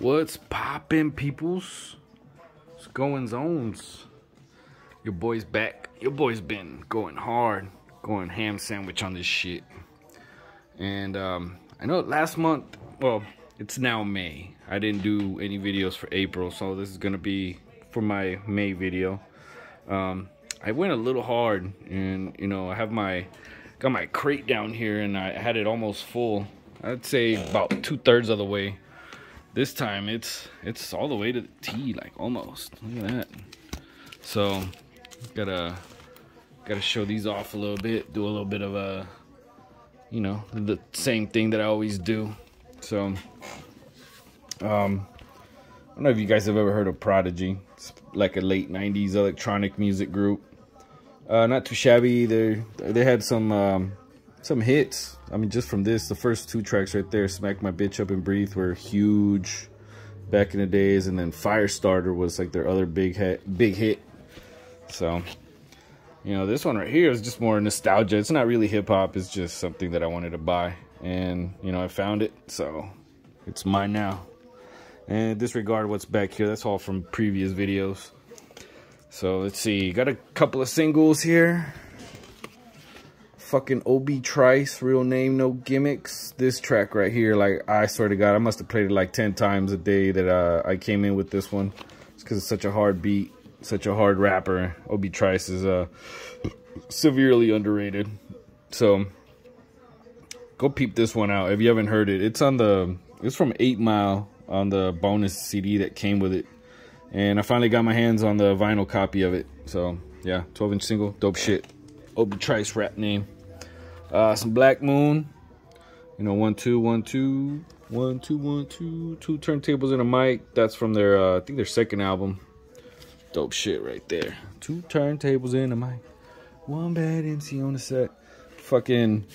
What's poppin', peoples? What's going zones? Your boy's back. Your boy's been going hard, going ham sandwich on this shit. And um, I know last month, well, it's now May. I didn't do any videos for April, so this is gonna be for my May video. Um, I went a little hard, and you know, I have my got my crate down here, and I had it almost full. I'd say about two thirds of the way this time it's it's all the way to the T, like almost. Look at that. So gotta gotta show these off a little bit, do a little bit of a you know the same thing that I always do. So um I don't know if you guys have ever heard of Prodigy. It's like a late '90s electronic music group. Uh, not too shabby. They they had some um, some hits. I mean, just from this, the first two tracks right there, Smack My Bitch Up and Breathe, were huge back in the days. And then Firestarter was like their other big hit, big hit. So, you know, this one right here is just more nostalgia. It's not really hip hop. It's just something that I wanted to buy. And, you know, I found it. So, it's mine now. And disregard what's back here. That's all from previous videos. So, let's see. Got a couple of singles here fucking Obi Trice, real name, no gimmicks. This track right here, like, I swear to God, I must have played it like 10 times a day that uh, I came in with this one. It's because it's such a hard beat, such a hard rapper. Obi Trice is uh, severely underrated. So, go peep this one out if you haven't heard it. It's on the, it's from 8 Mile on the bonus CD that came with it. And I finally got my hands on the vinyl copy of it. So, yeah, 12 inch single, dope shit. Obi Trice rap name. Uh, some Black Moon. You know, one, two, one, two, one, two, one, two, two turntables and a mic. That's from their, uh, I think their second album. Dope shit right there. Two turntables and a mic. One bad MC on the set. Fucking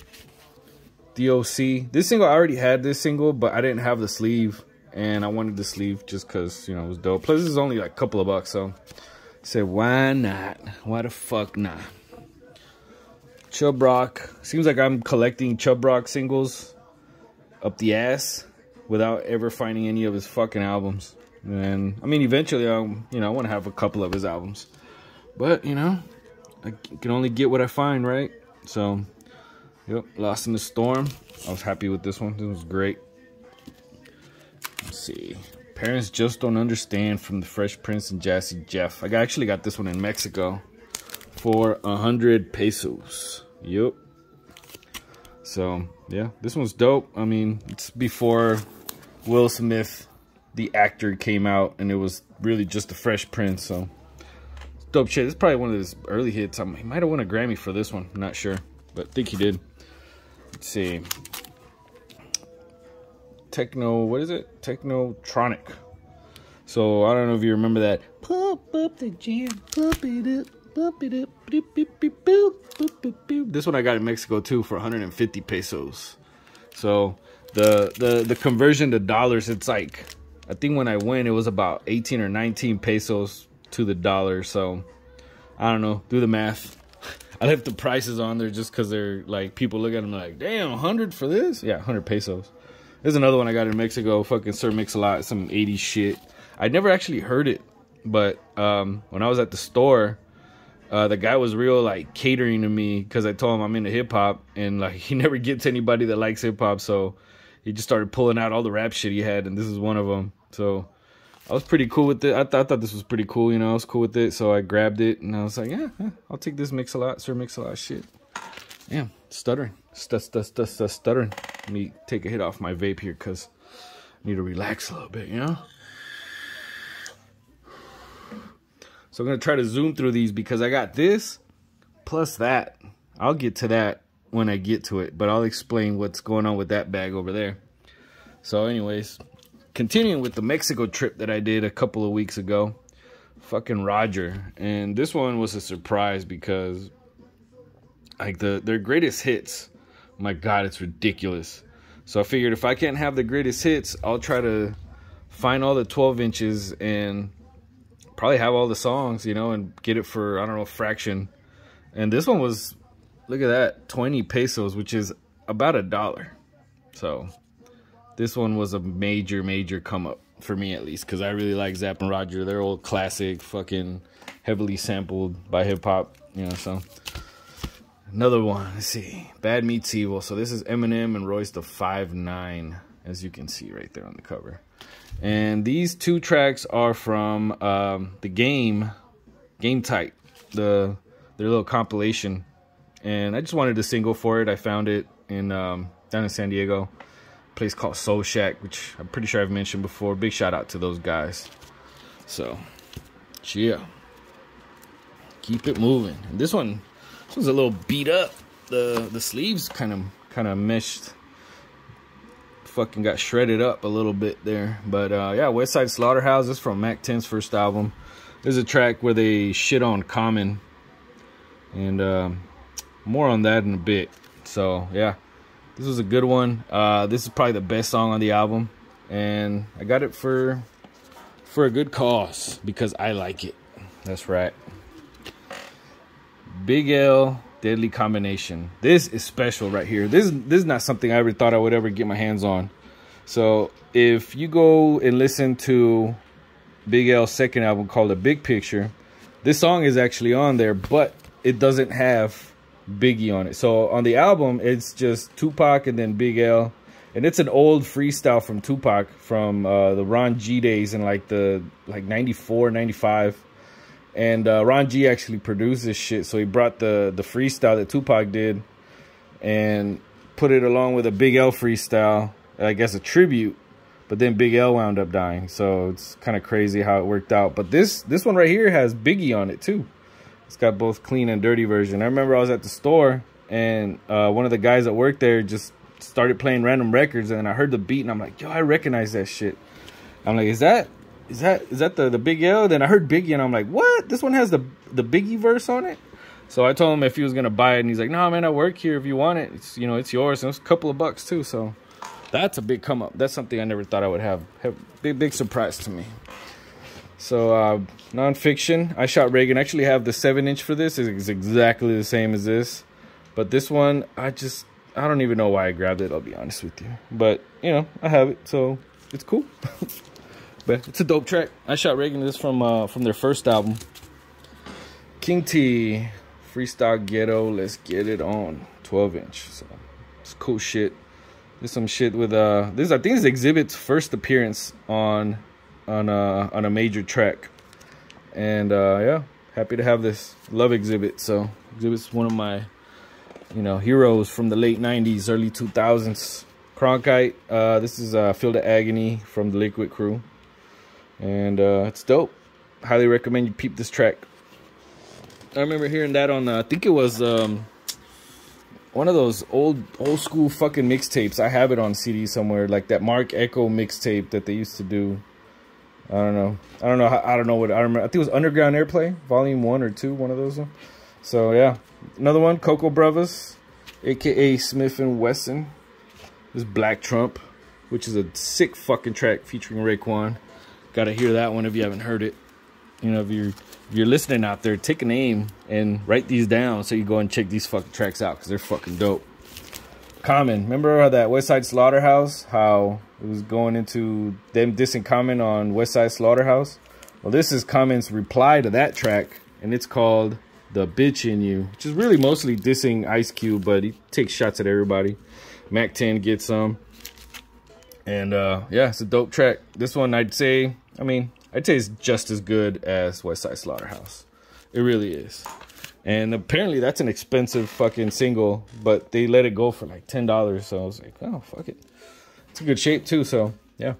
DOC. This single, I already had this single, but I didn't have the sleeve. And I wanted the sleeve just because, you know, it was dope. Plus, this is only like a couple of bucks, so I said, why not? Why the fuck not? Chubb Rock. Seems like I'm collecting Chubb Rock singles up the ass without ever finding any of his fucking albums. And I mean, eventually, I you know I want to have a couple of his albums, but you know, I can only get what I find, right? So, yep, Lost in the Storm. I was happy with this one. This was great. Let's see. Parents just don't understand from the Fresh Prince and Jazzy Jeff. I actually got this one in Mexico for a hundred pesos. Yep. So, yeah, this one's dope. I mean, it's before Will Smith, the actor, came out, and it was really just a Fresh Prince, so dope shit. It's probably one of his early hits. I mean, he might have won a Grammy for this one. I'm not sure, but I think he did. Let's see. Techno, what is it? Technotronic. So, I don't know if you remember that. Pump up the jam, pump it up. This one I got in Mexico too for 150 pesos. So the the the conversion to dollars, it's like I think when I went it was about 18 or 19 pesos to the dollar. So I don't know, do the math. I left the prices on there just because they're like people look at them like, damn, 100 for this? Yeah, 100 pesos. There's another one I got in Mexico, fucking Sir Mix-a-Lot, some 80s shit. I never actually heard it, but um, when I was at the store, uh, the guy was real like catering to me because I told him I'm into hip hop and like he never gets anybody that likes hip hop, so he just started pulling out all the rap shit he had, and this is one of them. So I was pretty cool with it. I, th- I thought this was pretty cool, you know. I was cool with it, so I grabbed it and I was like, yeah, yeah I'll take this mix a lot, sir, mix a lot shit. Damn, stuttering, st- st- st- st- stuttering. Let me take a hit off my vape here because I need to relax a little bit, you know. So I'm going to try to zoom through these because I got this plus that. I'll get to that when I get to it, but I'll explain what's going on with that bag over there. So anyways, continuing with the Mexico trip that I did a couple of weeks ago. Fucking Roger. And this one was a surprise because like the their greatest hits, my god, it's ridiculous. So I figured if I can't have the greatest hits, I'll try to find all the 12 inches and probably have all the songs, you know, and get it for, I don't know, a fraction. And this one was, look at that, 20 pesos, which is about a dollar. So this one was a major, major come up. for me at least, because I really like Zapp and Roger. They're old classic, fucking heavily sampled by hip hop, you know. So another one. Let's see, Bad Meets Evil. So this is Eminem and Royce the Five Nine, as you can see right there on the cover. And these two tracks are from um, the game, Game Tight, the their little compilation. And I just wanted a single for it. I found it in um, down in San Diego, place called Soul Shack, which I'm pretty sure I've mentioned before. Big shout out to those guys. So, yeah, keep it moving. And this one, this one's a little beat up. The the sleeves kind of kind of meshed fucking got shredded up a little bit there. But uh, yeah, Westside Slaughterhouse is from Mack 10's first album. There's a track where they shit on Common. And uh, more on that in a bit. So yeah, this was a good one. Uh, this is probably the best song on the album. And I got it for for a good cause because I like it. That's right. Big L Deadly Combination. This is special right here. This, this is not something I ever thought I would ever get my hands on. So if you go and listen to Big L's second album called The Big Picture, this song is actually on there, but it doesn't have Biggie on it. So on the album, it's just Tupac and then Big L. And it's an old freestyle from Tupac from uh, the Ron G days in like the like 94, 95 and uh, Ron G actually produced this shit, so he brought the the freestyle that Tupac did, and put it along with a Big L freestyle, I guess a tribute. But then Big L wound up dying, so it's kind of crazy how it worked out. But this this one right here has Biggie on it too. It's got both clean and dirty version. I remember I was at the store and uh, one of the guys that worked there just started playing random records, and I heard the beat, and I'm like, yo, I recognize that shit. I'm like, is that is that is that the the Big L? Then I heard Biggie, and I'm like, what? This one has the the Biggie verse on it. So I told him if he was gonna buy it, and he's like, no, man, I work here. If you want it, it's you know, it's yours. And it's a couple of bucks too. So that's a big come up. That's something I never thought I would have. have big big surprise to me. So uh, nonfiction. I shot Reagan. I actually have the seven inch for this. It's exactly the same as this, but this one I just I don't even know why I grabbed it. I'll be honest with you, but you know I have it, so it's cool. But it's a dope track. I shot Reagan this from uh, from their first album. King T, Freestyle Ghetto, let's get it on. 12 inch. So it's cool shit. There's some shit with uh this I think is Xzibit's first appearance on on uh on a major track. And uh yeah, happy to have this. Love Xzibit. So Xzibit's one of my you know heroes from the late 90s, early 2000s. Cronkite, uh this is uh Field of Agony from the Liquid Crew and uh, it's dope. Highly recommend you peep this track. I remember hearing that on, uh, I think it was um, one of those old old school fucking mixtapes. I have it on CD somewhere, like that Marc Ecko mixtape that they used to do. I don't know. I don't know. I don't know what I remember. I think it was Underground Airplay, Volume One or Two, one of those. So yeah, another one, Cocoa Brovaz, aka Smif-N-Wessun. This Black Trump, which is a sick fucking track featuring Raekwon. Got to hear that one if you haven't heard it. You know, if you're if you're listening out there, take a name and write these down so you go and check these fucking tracks out because they're fucking dope. Common, remember that Westside Slaughterhouse? How it was going into them dissing Common on Westside Slaughterhouse? Well, this is Common's reply to that track, and it's called "The Bitch in You," which is really mostly dissing Ice Cube, but he takes shots at everybody. Mack 10 gets some. And uh, yeah, it's a dope track. This one, I'd say, I mean, it tastes just as good as Westside Slaughterhouse. It really is. And apparently that's an expensive fucking single, but they let it go for like $10. So I was like, oh, fuck it. It's a good shape too, so yeah.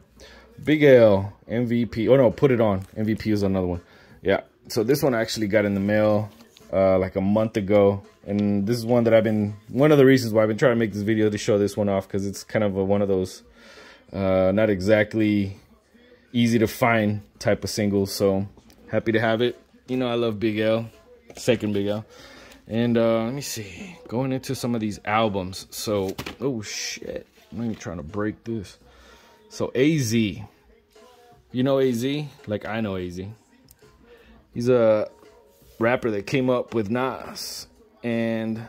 Big L, MVP. Oh no, put it on. MVP is another one. Yeah. So this one I actually got in the mail uh, like a month ago. And this is one that I've been, one of the reasons why I've been trying to make this video to show this one off because it's kind of a, one of those, uh, not exactly easy to find type of singles. So happy to have it. You know, I love Big L, second Big L. And uh, let me see, going into some of these albums. So, oh shit, I'm even trying to break this. So AZ, you know AZ? Like I know AZ. He's a rapper that came up with Nas. And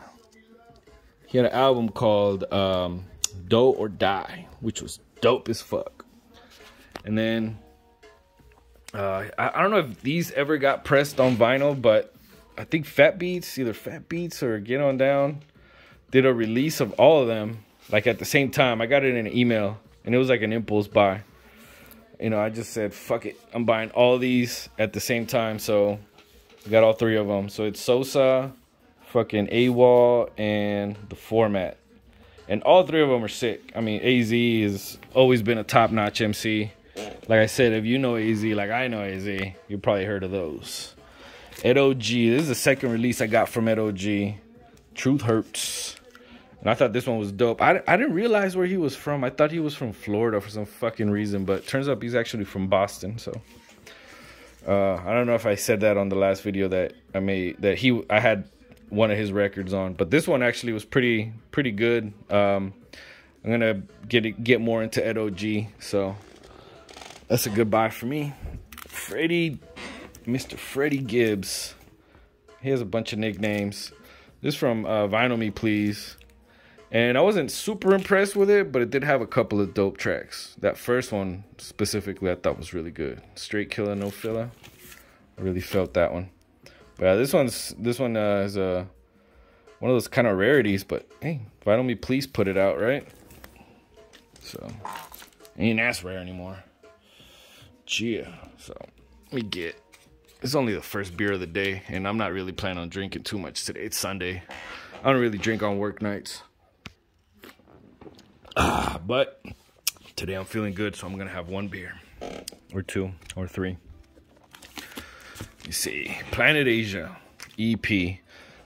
he had an album called um, or Die, which was dope as fuck. And then Uh, I, I don't know if these ever got pressed on vinyl, but I think Fat Beats, either Fat Beats or Get On Down, did a release of all of them like at the same time. I got it in an email and it was like an impulse buy. You know, I just said, fuck it. I'm buying all these at the same time. So I got all three of them. So it's Sosa, fucking AWOL, and the format. And all three of them are sick. I mean, AZ has always been a top notch MC. Like I said, if you know AZ, like I know AZ, you probably heard of those. Ed OG, this is the second release I got from Ed OG. Truth Hurts. And I thought this one was dope. I, I didn't realize where he was from. I thought he was from Florida for some fucking reason, but turns out he's actually from Boston. So uh, I don't know if I said that on the last video that I made that he I had one of his records on, but this one actually was pretty pretty good. Um, I'm gonna get get more into Ed OG, so that's a good buy for me. Freddie, Mr. Freddie Gibbs. He has a bunch of nicknames. This from uh, Vinyl Me Please. And I wasn't super impressed with it, but it did have a couple of dope tracks. That first one specifically I thought was really good. Straight killer, no filler. I really felt that one. But yeah, this one's this one uh, is a uh, one of those kind of rarities. But hey, Vinyl Me Please put it out, right? So ain't as rare anymore. Yeah. So let me get. It's only the first beer of the day, and I'm not really planning on drinking too much today. It's Sunday. I don't really drink on work nights. Ah, but today I'm feeling good, so I'm gonna have one beer, or two, or three. You see, Planet Asia EP.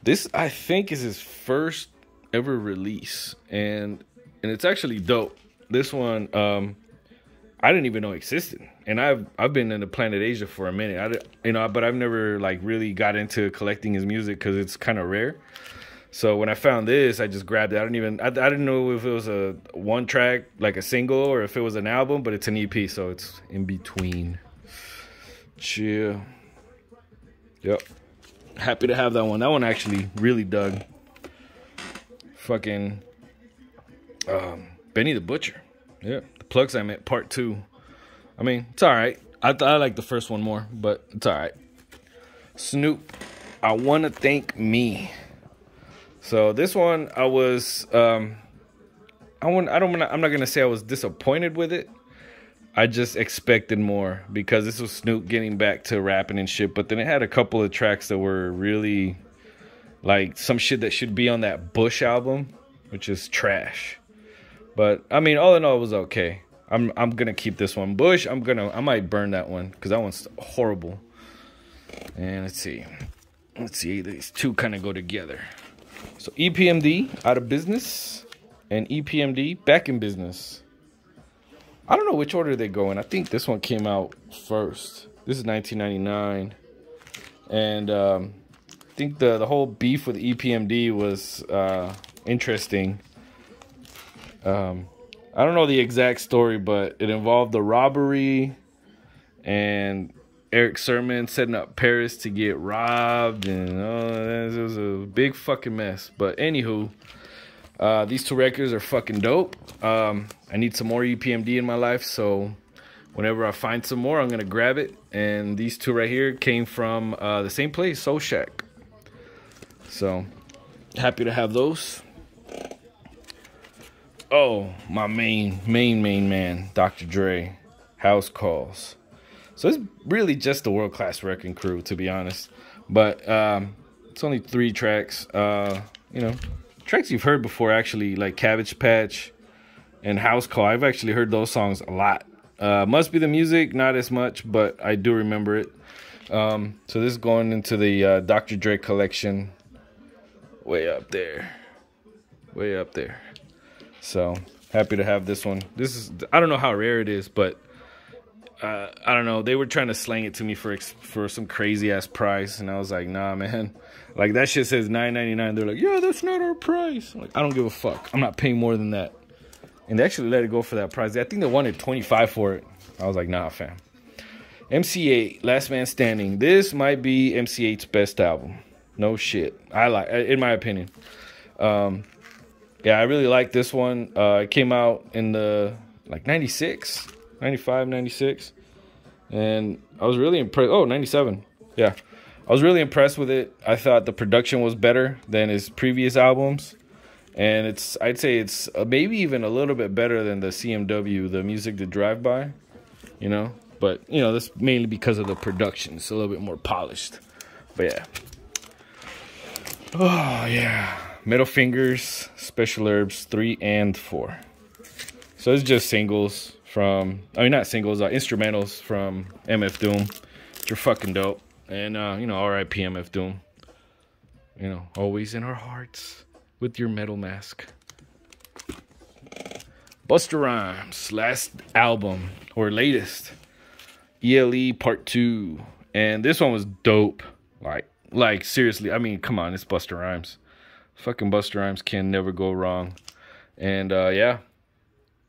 This I think is his first ever release, and and it's actually dope. This one, um, I didn't even know existed, and I've I've been in the Planet Asia for a minute. I you know, but I've never like really got into collecting his music because it's kind of rare. So when I found this, I just grabbed it. I didn't even I, I didn't know if it was a one track like a single or if it was an album, but it's an EP, so it's in between. Chill. Yep. Happy to have that one. That one actually really dug. Fucking um, Benny the Butcher. Yeah. The plugs I meant part two. I mean, it's alright. I I like the first one more, but it's alright. Snoop, I wanna thank me. So this one, I was, um, I want, I don't, I'm not gonna say I was disappointed with it. I just expected more because this was Snoop getting back to rapping and shit. But then it had a couple of tracks that were really like some shit that should be on that Bush album, which is trash. But I mean, all in all, it was okay. I'm I'm gonna keep this one. Bush, I'm gonna I might burn that one because that one's horrible. And let's see, let's see, these two kind of go together. So EPMD out of business and EPMD back in business. I don't know which order they go in. I think this one came out first. This is 1999. And um, I think the, the whole beef with EPMD was uh, interesting. Um, I don't know the exact story, but it involved the robbery and Erick Sermon setting up Parrish to get robbed, and uh, it was a big fucking mess. But anywho, uh, these two records are fucking dope. Um, I need some more EPMD in my life, so whenever I find some more, I'm gonna grab it. And these two right here came from uh, the same place, Soul Shack. So happy to have those. Oh, my main, main, main man, Dr. Dre, House Calls. So it's really just a world class wrecking crew, to be honest. But um, it's only three tracks. Uh, you know, tracks you've heard before, actually, like Cabbage Patch and House Call. I've actually heard those songs a lot. Uh, must be the music, not as much, but I do remember it. Um, so this is going into the uh, Dr. Dre collection, way up there, way up there. So happy to have this one. This is I don't know how rare it is, but uh, I don't know. They were trying to slang it to me for for some crazy ass price, and I was like, nah, man. Like that shit says nine ninety nine. They're like, yeah, that's not our price. I'm like, I don't give a fuck. I'm not paying more than that. And they actually let it go for that price. I think they wanted twenty five for it. I was like, nah, fam. MC Eiht, Last Man Standing. This might be MC Eiht's best album. No shit. I like, in my opinion. Um, yeah, I really like this one. Uh, it came out in the like '96 95, 96. and I was really impressed. Oh, 97. Yeah. I was really impressed with it. I thought the production was better than his previous albums. And it's, I'd say it's uh, maybe even a little bit better than the CMW, the music to drive by, you know. But, you know, that's mainly because of the production. It's a little bit more polished. But yeah. Oh, yeah. Metal Fingers, Special Herbs 3 and 4. So it's just singles from, I mean, not singles, uh, instrumentals from MF Doom. Which are fucking dope. And, uh, you know, RIP MF Doom. You know, always in our hearts with your metal mask. Busta Rhymes, last album, or latest. ELE Part 2. And this one was dope. Like, like seriously, I mean, come on, it's Busta Rhymes. Fucking Busta Rhymes can never go wrong. And uh, yeah,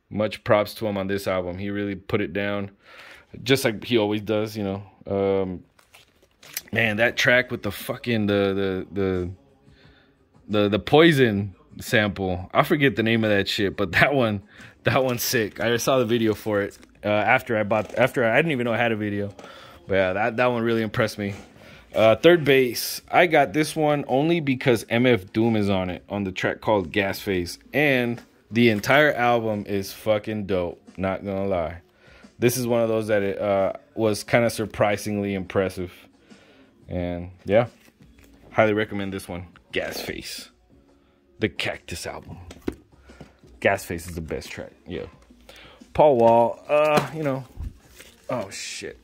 much props to him on this album. He really put it down, just like he always does. You know, um, man, that track with the fucking the the the the the poison sample. I forget the name of that shit, but that one, that one's sick. I saw the video for it uh, after I bought. After I, I didn't even know I had a video, but yeah, that that one really impressed me. Uh, 3rd Bass, I got this one only because MF Doom is on it on the track called Gas Face, and the entire album is fucking dope. Not gonna lie, this is one of those that it uh, was kind of surprisingly impressive, and yeah, highly recommend this one. Gas Face, the Cactus album. Gas Face is the best track. Yeah. Paul Wall, uh, you know, oh shit.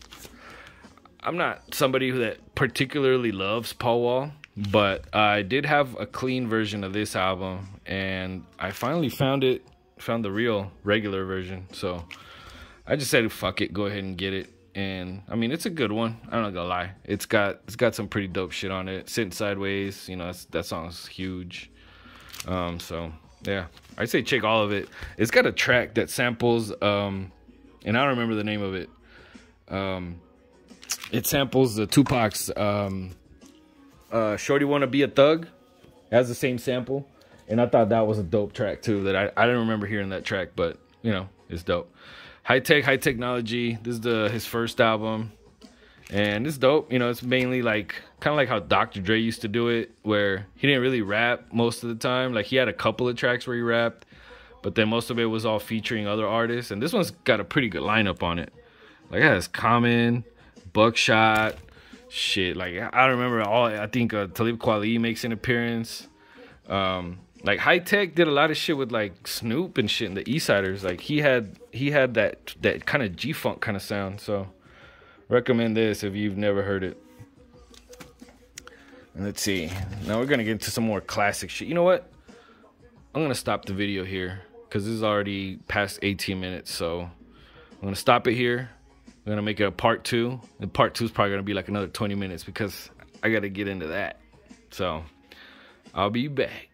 I'm not somebody that particularly loves Paul Wall, but I did have a clean version of this album, and I finally found it, found the real regular version. So I just said, "Fuck it, go ahead and get it." And I mean, it's a good one. I'm not gonna lie. It's got it's got some pretty dope shit on it. Sitting sideways, you know, that song's huge. Um, so yeah, I'd say check all of it. It's got a track that samples, um, and I don't remember the name of it. Um, it samples the Tupac's um, uh, "Shorty Wanna Be a Thug." It has the same sample, and I thought that was a dope track too. That I I didn't remember hearing that track, but you know it's dope. Hi-Tek, high technology. This is the his first album, and it's dope. You know, it's mainly like kind of like how Dr. Dre used to do it, where he didn't really rap most of the time. Like he had a couple of tracks where he rapped, but then most of it was all featuring other artists. And this one's got a pretty good lineup on it. Like it has Common, Buckshot, shit. Like I don't remember all. I think uh, Talib Kweli makes an appearance. Um, like Hi-Tek did a lot of shit with like Snoop and shit and the Eastsidaz. Like he had he had that that kind of G funk kind of sound. So recommend this if you've never heard it. And let's see. Now we're gonna get into some more classic shit. You know what? I'm gonna stop the video here because this is already past 18 minutes. So I'm gonna stop it here. I'm gonna make it a part two. And part two is probably gonna be like another 20 minutes because I gotta get into that. So I'll be back.